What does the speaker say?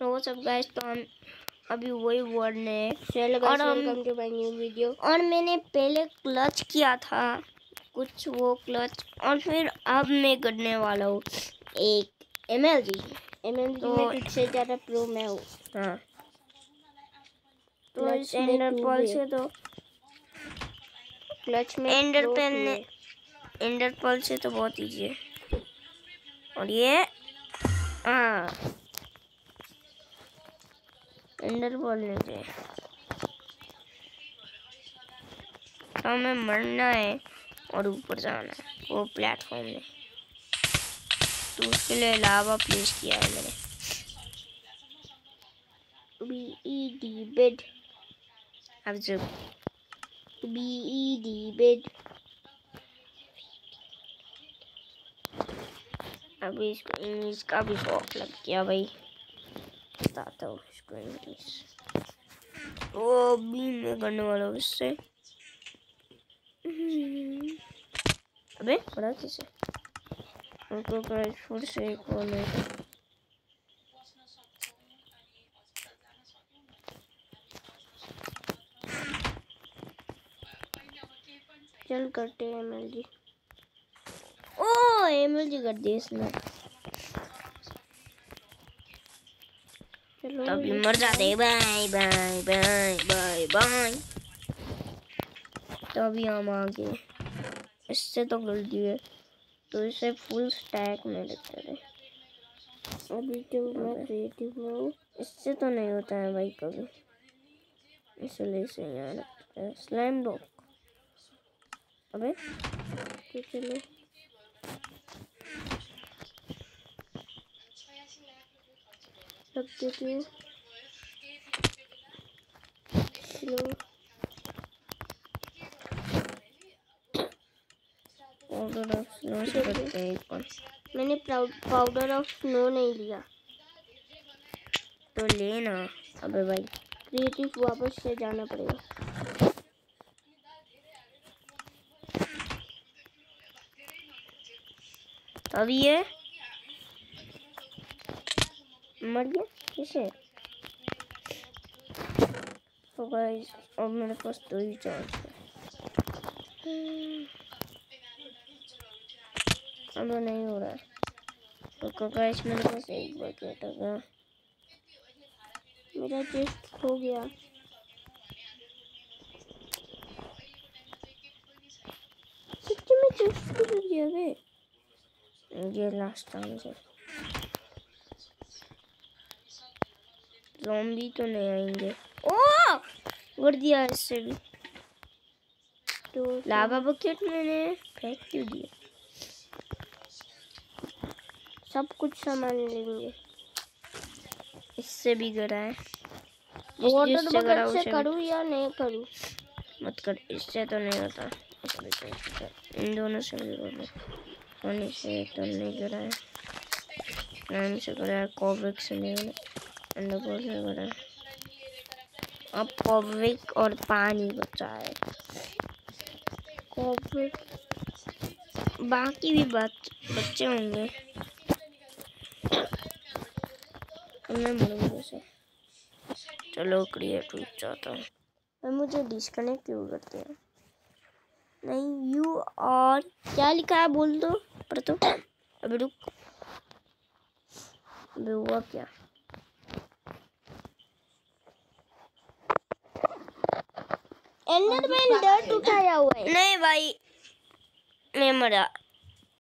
तो वो सब गाइस तो हम अभी वही वर्ड ने और हम- वीडियो और मैंने पहले क्लच किया था कुछ वो क्लच और फिर अब मैं करने वाला हूँ एक एम एल जी एमएमजी तो- में तुझसे ज़्यादा प्रो मैं हूँ। हाँ। तो एंडर पॉल से तो क्लच में एंडर पेन ने। एंडर पॉल से तो बहुत ईजी है। और ये हाँ। एंडर पॉल ने से तो हमें मरना है और ऊपर जाना है, वो प्लेटफॉर्म में। तो उसके लिए लावा प्लेस किया है मैंने। B E D bed अब जब B E D bed अभी इसको इंग्लिश का भी शौक लग गया भाई। बताता हूँ इसको इंग्लिश वो भी मैं करने वाला हूँ इससे। अबे पढ़ा कैसे उनको फिर से एक और ले चल करते हैं एमएल जी ओ एमएल जी कर दिए इसने। चलो तभी मर जाते bye bye bye bye bye. तभी हम आगे इससे तो गलती है। तो इसे फुल स्टैक में रखते थे अभी तो मैं क्रिएटिव में हूँ। इससे तो नहीं होता है भाई कभी। इसलिए इसे यहाँ रखते हैं। स्लाइम ब्लॉक अबे तो चलो। देती हूँ पाउडर ऑफ़ स्नो से करते हैं एक बार मैंने पाउडर ऑफ़ स्नो नहीं लिया। तो लेना। अबे भाई। क्रिएटिव वापस से जाना पड़ेगा। अब ये मर गया किसे तो गाइस अब मेरे पास दो ही चांस है अब नहीं हो रहा है तो गाइस मेरे पास एक बकेट होगा मेरा चेस्ट खो गया सच्ची में चेस्ट खो गया ये लास्ट टाइम से ज़ॉम्बी तो नहीं आएँगे ओ उड़ दिया इससे भी तो लावा बकेट मैंने फेंक क्यों दिया सब कुछ सामान लेंगे। इससे भी गिरा है। वाटर बकेट से करूँ या नहीं करूँ? मत कर इससे तो नहीं होता। इन दोनों से भी कर पानी से तो नहीं गिरा है। नाम से गिरा है कोविक से नहीं गिरा अब और पानी बचा है। बाकी भी बच बच्चे होंगे। चलो क्रिएट हो जाता हूँ। मुझे डिस्कनेक्ट क्यों करते हैं? नहीं यू और क्या लिखा है बोल दो, पर तो अभी रुक। अभी हुआ क्या? एंडरमैन डर्ट उठाया हुआ है नहीं भाई मैं मरा